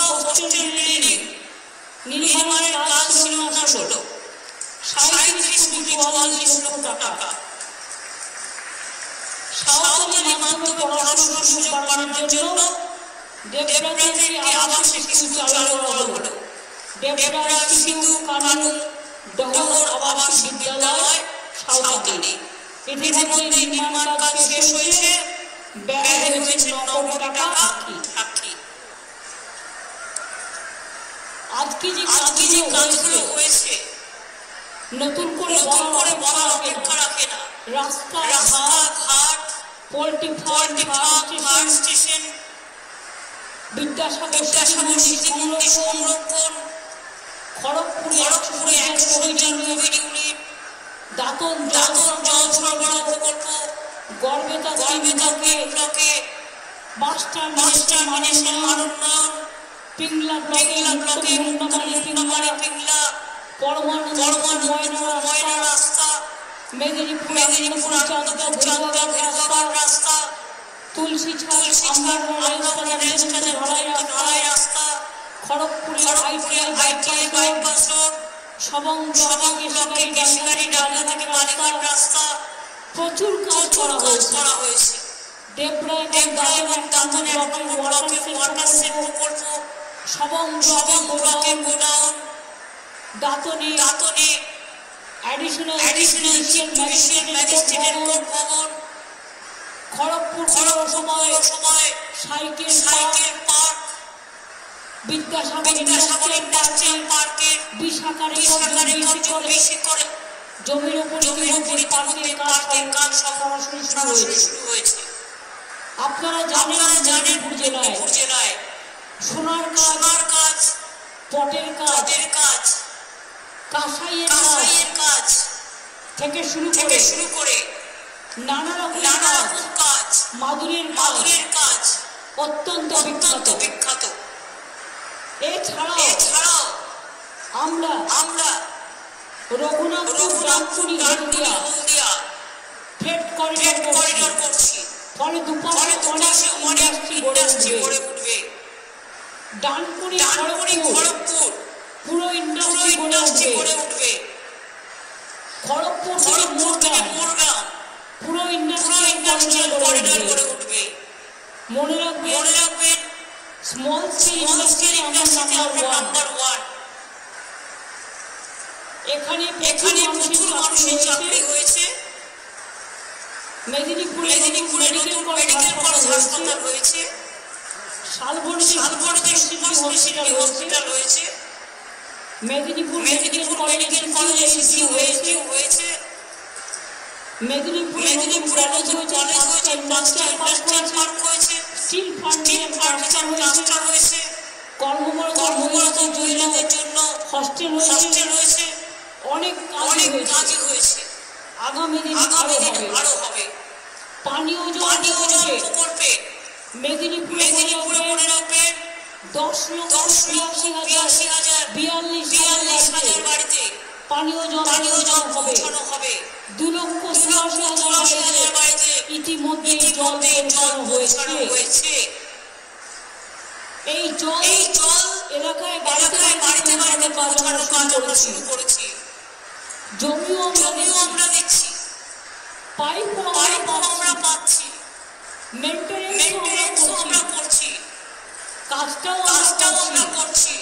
Hostel building নির্মাণের কাজ ছিল ষোলো সাঁত্রিশ কোটি চুয়াল্লিশ লক্ষ নির্মাণ কাজ শেষ হয়েছে ব্যয় হয়েছে ন কোটি টাকা আজকে যে আজকে যে কাজগুলো হয়েছে নতুন করে নতুন করে বলার অপেক্ষা রাখে না। রাস্তা ঘাট ঘাট poultry poultry farm station Vidyasagar Vidyasagar স্মৃতি মন্দির সংরক্ষণ খড়গপুরে খড়গপুরে একশো জন কোভিড ইউনিট দাঁতন দাঁতন জল সরবরাহ প্রকল্প গড়বেতা গড়বেতা ব্লকে মাস্টার মাস্টার মিনেশন মানুষ মানন্নয়ন পিংলা ব্লকে মুন্ডমারি পিংলা। পরমাণু ময়না রাস্তা মেদিনীপুর মেদিনীপুর রাস্তা তুলসী রাস্তা খড়গপুরে বাইপাস রোড সবং সবং ব্লকে কেশিকারি ডাবলা থেকে বালিঘাট রাস্তা প্রচুর কাজ করা হয়েছে। করা হয়েছে। দেবরা এবং দাদন দাদন ব্লকের ওয়াটার সেট প্রকল্প সবং সবং ব্লকে ব্লকে দাতনে অ্যাডিশনাল অ্যাডিশনাল চিফ ম্যাজিস্ট্রেটের কোর্ট ভবন খড়গপুর খড়গপুর সময় সময় cycle cycle park. Vidyasagar Vidyasagar industrial industrial পার্কের বিশাখারে বিশাখারে বেশি করে জমির উপর জমির উপর পার্কের কাজ সরাসরি শুরু হয়েছে। আপনারা জানেন জানেন জেলায় সোনার কাজ সোনার কাজ পটের কাজ কাঠের কাজ কাঁসাইয়ের কাজ কাঁসাইয়ের কাজ থেকে শুরু থেকে শুরু করে নানা রকম নানা রকম কাজ মাদুরের মাদুরের কাজ অত্যন্ত অত্যন্ত বিখ্যাত। এছাড়াও এছাড়াও আমরা আমরা রঘুনাথপুর রঘুনাথপুর হলদিয়া ফ্রেড করিডোর করছি। ফলে দুপাশে অনেক ইন্ডাস্ট্রি গড়ে উঠবে। ডানকুনি খড়গপুর। পুরো ইন্ডাস্ট্রি গড়ে উঠবে। খড়গপুর খড়গপুর থেকে মোরগ্রাম পুরো ইন্ডাস্ট্রিয়াল করিডোর গড়ে উঠবে। মনে রাখবেন মনে রাখবেন স্মল স্কেল স্কেল ইন্ডাস্ট্রি আমরা নাম্বার ওয়ান এখানে এখানে প্রচুর প্রচুর মানুষের চাকরি হয়েছে। মেদিনীপুরে মেদিনীপুরে নতুন মেডিকেল কলেজ হাসপাতাল হয়েছে। সুপার স্পেশালিটি হসপিটাল হয়েছে মেদিনীপুর মেদিনীপুর মেডিকেল কলেজ এসিসিউ হয়েছে। হয়েছে। মেদিনীপুর মেদিনীপুরে কলেজ হয়েছে ইন্ডাস্ট্রিয়াল পার্ক হয়েছে স্টিল ফার্নিচার ক্লাস্টার হয়েছে কর্মরত কর্মরত মহিলাদের জন্য হস্টেল হস্টেল হয়েছে অনেক অনেক কাজই হয়েছে আগামী দিনে আগামী আরও হবে। আরও হবে। পানীয় জল প্রকল্পে মেদিনীপুরে মেদিনীপুরে মনে রাখবেন দশ লক্ষ দশ লক্ষ বিরাশি হাজার বিয়াল্লিশ বিয়াল্লিশ হাজার বাড়িতে পানীয় জল পানীয় জল পৌঁছানো হবে। দু লক্ষ চুরাশি চুরাশি হাজার হাজার বাড়িতে ইতিমধ্যে জল পৌঁছানো পৌঁছানো হয়েছে। হয়েছে। এই জল এই জল এলাকায় বাড়িতে এলাকায় বাড়িতে বাড়িতে পৌঁছানোর কাজ আমরা শুরু করেছি। জমিও জমিও আমরা পাইপও পাইপও আমরা পাচ্ছি। মেনটেনেন্সও মেনটেনেন্সও আমরা আমরা করছি করছি কাজটাও কাজটাও আমরা করছি।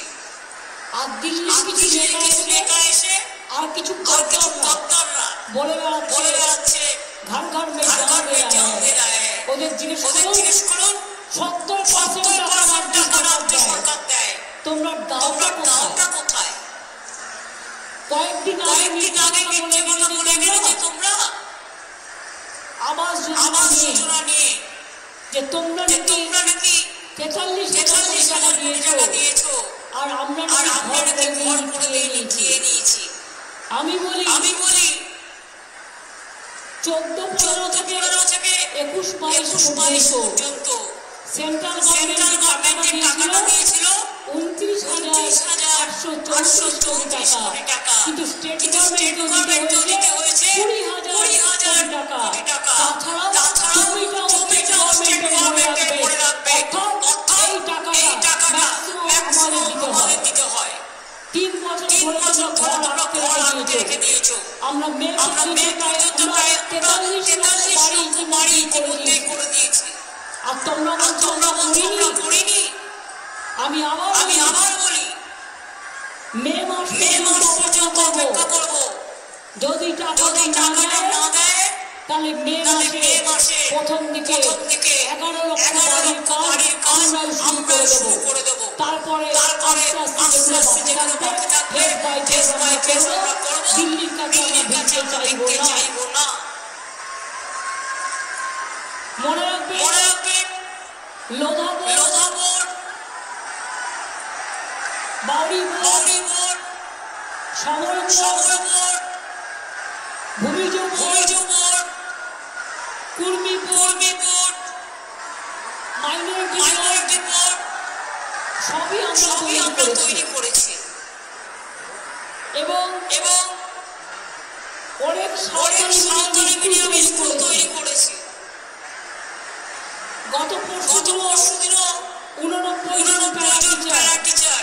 আর দিল্লি কিছু নেতা এসে আর কিছু কর্তাররা বলে বলে বেড়াচ্ছে। ঘর ঘর মে ঘর মে। ওদের জিজ্ঞেস ওদের জিজ্ঞেস করুন সত্তর সত্তর পার্সেন্ট টাকা সরকার দেয়। তোমরা দাওটা কোথায়? দাওটা কোথায়? কয়েকদিন আগে কয়েকদিন আগে মিথ্যে কথা বলে গেলে যে তোমরা আবাস যোজনা নিয়ে যে তোমরা যে তোমরা নাকি তেতাল্লিশ তেতাল্লিশ টাকা টাকা দিয়েছ। আর আমরা আর আমরা ঘর করে করে খেয়ে নিয়েছি। আমি বলি আমি বলি চোদ্দ পনেরো থেকে থেকে একুশ বাইশ বাইশ পর্যন্ত সেন্ট্রাল সেন্ট্রাল গভর্নমেন্ট গভর্নমেন্ট টাকাটা দিয়েছিল উনত্রিশ হাজার হাজার আটশো আটশো চৌত্রিশ টাকা। কিন্তু স্টেট গভর্নমেন্টও দিতে হয়েছে কুড়ি হাজার টাকা। তাছাড়াও আমরা মে পর্যন্ত প্রায় তেতাল্লিশ তেতাল্লিশ লক্ষ লক্ষ বাড়ি বাড়ি ইতিমধ্যেই ইতিমধ্যেই করে দিয়েছি আর তোমরা করিনি আমি আবার আমি আবার বলি মে মাস মে মাস পর্যন্ত পর্যন্ত অপেক্ষা অপেক্ষা করব যদি টাকাটা যদি না দেয় তাহলে মে মাসে প্রথম দিকে এগারো লক্ষ বাড়ির কাজ বাড়ির শুরু করে দেবো। তারপরে তারপরে আস্তে আস্তে যেগুলো বাকি থাকবে করব করব। দিল্লির কাছে আমরা আমরা চাইব না মনে রাখবেন, লোধাবো লোধা বোর্ড, বাউরি বাউরি বোর্ড, শহর শহর বোর্ড, ভূমিজ ভূমিজ বোর্ড, কুর্মী কর্মী বোর্ড, মাইনরিটি সবই আমরা তৈরি আমরা তৈরি করেছি। এবং অনেক অনেক সরকারি সরকারি মিডিয়াম মিডিয়াম স্কুল স্কুল তৈরি তৈরি করেছি। গত পরশু পরশু দিনও উননব্বই জন প্যারা প্যারা টিচার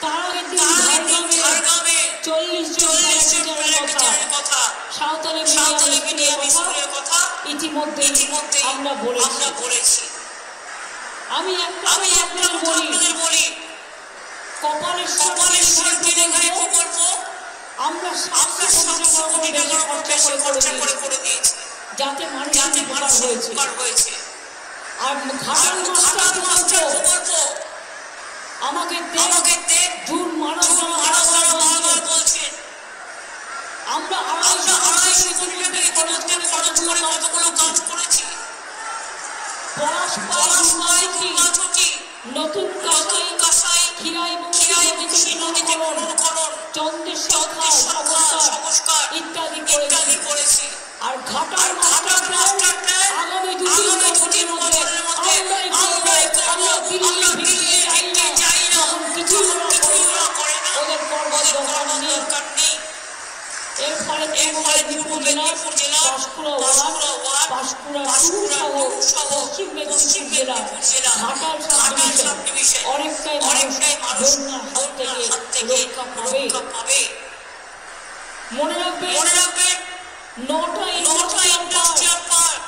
তার আগের দিন ঝাড়গ্রামে ঝাড়গ্রামে চল্লিশ চল্লিশ জন প্যারা প্যারা টিচারের কথা। সাঁওতালি সাঁওতালি মিডিয়াম স্কুলের কথা। ইতিমধ্যে ইতিমধ্যে আমরা বলেছি। আমরা বলেছি। আমি একটা আমি একটা বলি। আপনাদের বলি। কপালেশ্বর কপালেশ্বর দিনে দিনে প্রকল্প আমরা সাতশো সাতশো কোটি বেশি খরচা করে করে দিয়েছি। যাতে মানুষ যাতে মানুষ হয়েছে। আর মাস্টার আমাকে আমাকে জুন বলছেন। আমরা আমরা আড়াইশো কোটি টাকা খরচ করে কতগুলো কাজ করেছি? দুর্গাচকি নতুন কাসাই খাল সংস্কার ইত্যাদি ইত্যাদি করেছি। আর আগামী বছরের মধ্যে আমরাই করব। আমরা দিল্লি দিল্লি না। কিছু ওরা করে না। ওদের দরকার নেই। এর ফলে এর ফলে মেদিনীপুর জেলা Panskura Panskura ward ward Panskura two Panskura সহ টু সহ পশ্চিম পশ্চিম মেদিনীপুর জেলা Medinipur Ghatal Ghatal sub sub division অনেকটাই মানুষ বন্যার হাত থেকে রক্ষা পাবে। মনে রাখবেন নটা নটা industrial park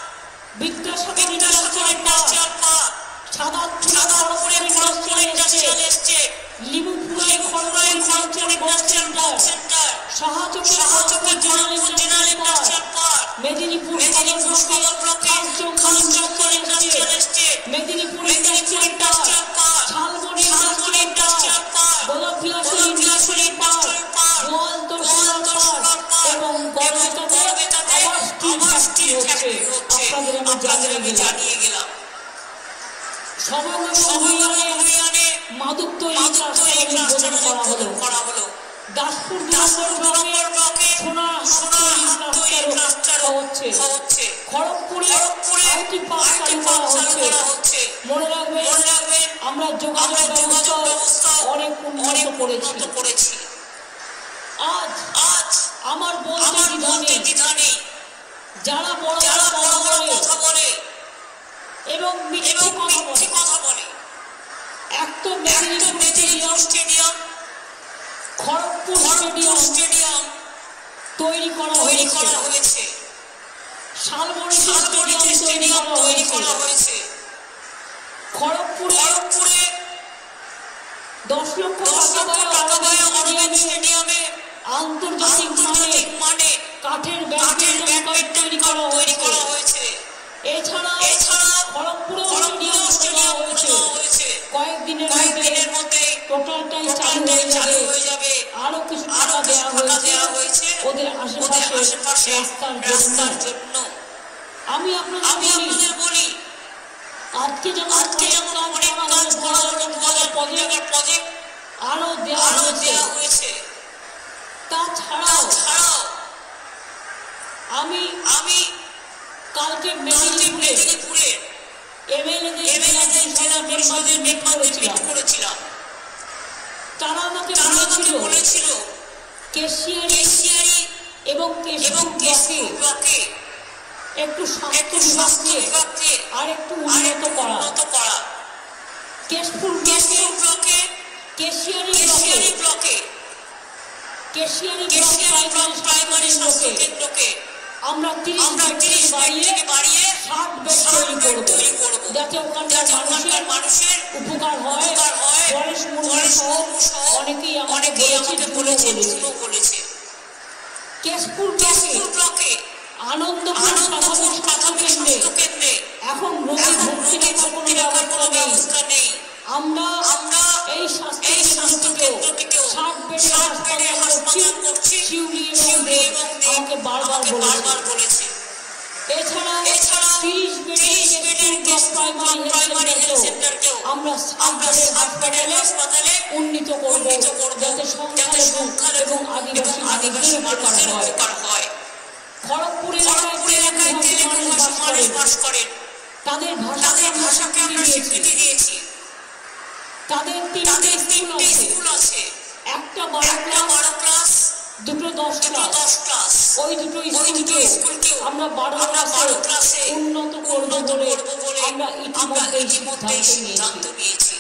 Vidyasagar Vidyasagar industrial park সাদাতপুরে Kharagpur Kharagpur industrial industrial estate estate Kharagpur Kharagpur industrial industrial work work centre centre সাহাচকে সাহায্যকে Kharagpur Kharagpur general industrial park Medinipur Medinipur Salboni এবং আপনাদের আমি জানিয়ে গেলাম মাদক তৈরি করা হলো। দাসপুর দাসপুর নম্বর হচ্ছে। খড়গপুরে আইটি পার্ক চালু করা হচ্ছে। মনে রাখবেন আমরা যোগাযোগ ব্যবস্থা অনেক উন্নত করেছি। আজ আজ আমার বলতে যারা বড় কথা বলে এবং মিথ্যে কথা বলে। এক তো মেদিনীপুর স্টেডিয়াম খড়গপুর স্টেডিয়াম তৈরি করা হয়েছে। করা হয়েছে। শালবনী শালবনীতে স্টেডিয়াম তৈরি করা হয়েছে। খড়গপুরে দশ লক্ষ টাকা ব্যয়ে অরবিন্দ স্টেডিয়ামে আন্তর্জাতিক মানে কাঠের ব্যাডমিন্টন তৈরি করা হয়েছে। এছাড়া এছাড়া খড়গপুরে স্টেডিয়াম হয়েছে। কয়েকদিনের কয়েকদিনের মধ্যে টোটালটাই চালু হয়ে যাবে। আরও কিছু টাকা দেওয়া হয়েছে। ওদের আশেপাশে রাস্তার জন্য। আমি আপনাদের বলি আজকে যেমন আজকে যেমন অনেক কাজ করা হলো, প্রজেক্ট আরও দেওয়া আরও হয়েছে। দেওয়া হয়েছে। তাছাড়াও তাছাড়াও আমি আমি কালকে মেদিনীপুরে এমএলএদের এমএলএদের জেলা পরিষদের মেম্বারদের মিট করেছিলাম। তারা আমাকে তারা আমাকে বলেছিল কেশিয়ারি কেশিয়ারি এবং কেশপুর ব্লকে একটু একটু বিভাগকে বিভাগকে আর একটু উন্নত করা। করা। কেশপুর কেশপুর ব্লকে কেশিয়ারি ব্লকে কেশিয়ারি ব্লকে Keshiary block Keshiary block primary স্বাস্থ্য কেন্দ্রকে আমরা তিরিশ আমরা তিরিশ বাড়িয়ে বাড়িয়ে ষাট বেড তৈরি করব। যাতে ওখানকার মানুষের মানুষের উপকার হয়। উপকার হয়। পরেশ মুর্মু সহ অনেকেই অনেকেই বলেছে আমাকে বলেছে বলেছে। কেশপুর কেশপুর ব্লকে আনন্দপুর প্রাথমিক স্বাস্থ্য প্রাথমিক কেন্দ্রে স্বাস্থ্য কেন্দ্রে এখন রোগী ভর্তি রাখার কোনো ভর্তি রাখার কোনো ব্যবস্থা নেই। আমরা এই স্বাস্থ্য কেন্দ্রটিকেও ষাট বেডের হাসপাতাল করছি। শিউলি এবং আমাকে বারবার বলেছে। এছাড়াও এছাড়াও তিরিশ বেডের 30 বেডের কেশপুর ব্লক প্রাইমারি হেলথ সেন্টারকেও আমরা হাসপাতালে হাসপাতালে উন্নীত করব। যাতে সংখ্যালঘু এবং আদিবাসী উপকার হয়। খড়গপুর এলাকায় তেলেগু মানুষ বাস করেন তাদের তাদের ভাষাকে আমরা স্বীকৃতি দিয়েছি। তাদের তিনটে তিনটে স্কুল আছে। একটা একটা বড় ক্লাস দুটো দশ দুটো দশ ক্লাস। ওই দুটো স্কুলকে আমরা বারো আমরা বারো ক্লাসে উন্নত করব বলে আমরা ইতিমধ্যেই সিদ্ধান্ত নিয়েছি।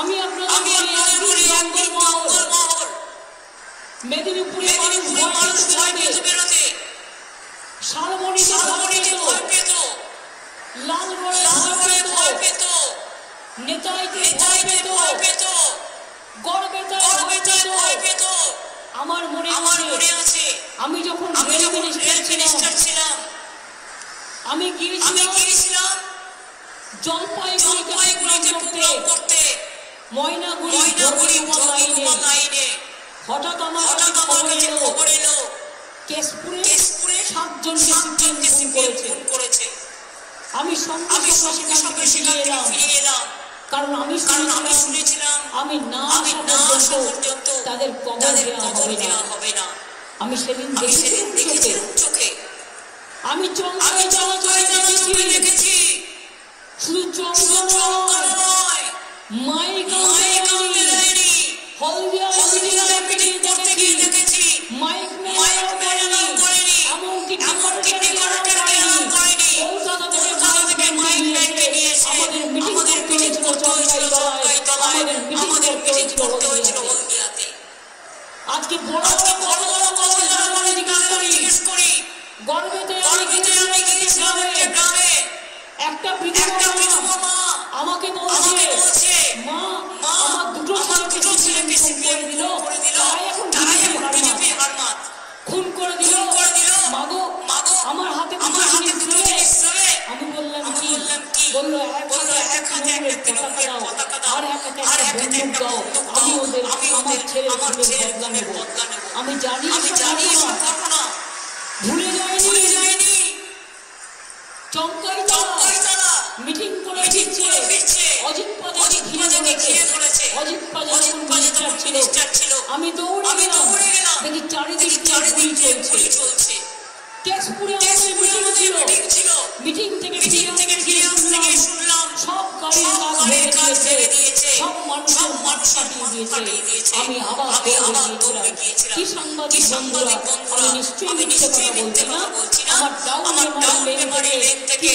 আমি আপনাদের আমি আপনাদের বলি মেদিনীপুরে মানুষ ভয় পেতে বেরোতে শালবনিতে পেত ভয় পেত লালগড়ে লালগড়ে ভয় পেত পেত নেতাইতে ভয় পেত ভয় পেত ভয় পেত আমার মনে আমার মনে আছে আমি যখন আমি যখন রেল মিনিস্টার ছিলাম আমি আমি গিয়েছিলাম গিয়েছিলাম জলপাইগুড়িতে প্রোগ্রাম করতে ময়নাগুড়ি ময়নাগুড়ি লাইনে হঠাৎ আমার হঠাৎ আমার খবর এলো কেশপুরে কেশপুরে খুন সিপিএম করেছে। করেছে। আমি সঙ্গে সঙ্গে সঙ্গে সেখান থেকে ফিরে এলাম। কারণ আমি কারণ আমি শুনেছিলাম আমি না আমি না আসা পর্যন্ত তাদের তাদের কবর হবে না। দেওয়া হবে না। আমি সেদিন সেদিন দেখেছিলাম চোখে। আমি যাওয়া চমকাই যাওয়া চোখে দেখেছি। শুধু চমকা নয়। মাইক মাইক দেয়নি হলদিয়া গর্বেতে আমি গিয়েছিলাম গ্রামে। একটা বিধবা মা আমাকে বলছে মা মা আমার দুটো আমার ছেলেকে ছেলেকে সিপিএম দিল। করে এখন তারাই এখন বিজেপি হারমাত খুন করে দিল। করে দিল। মাগো মাগো আমার হাতে আমার হাতে দুটো জিনিস দেবে আমি বললাম কি? বললাম কি? বলল বলল এক হাতে একটা পতাকা দাও, আর এক হাতে আর এক হাতে বন্দুক দাও। আমি ওদের আমি ওদের- আমার ছেলের বদলা নেব। আমি জানি আমি জানি ঘটনা চমকাই তারা মিটিং করে ফিরছে অজিত পাজা অজিত পাজাকে ঘিরে ধরেছে অজিত পাজা ছিল? আমি দৌড়ে আমি আবার আমি দৌড়ে গিয়েছিলাম। কি সাংবাদিক বন্ধুরা? আমি নিশ্চয়ই মিথ্যে কথা বলছি না। আমার ডাউন মেমোরি লেন থেকে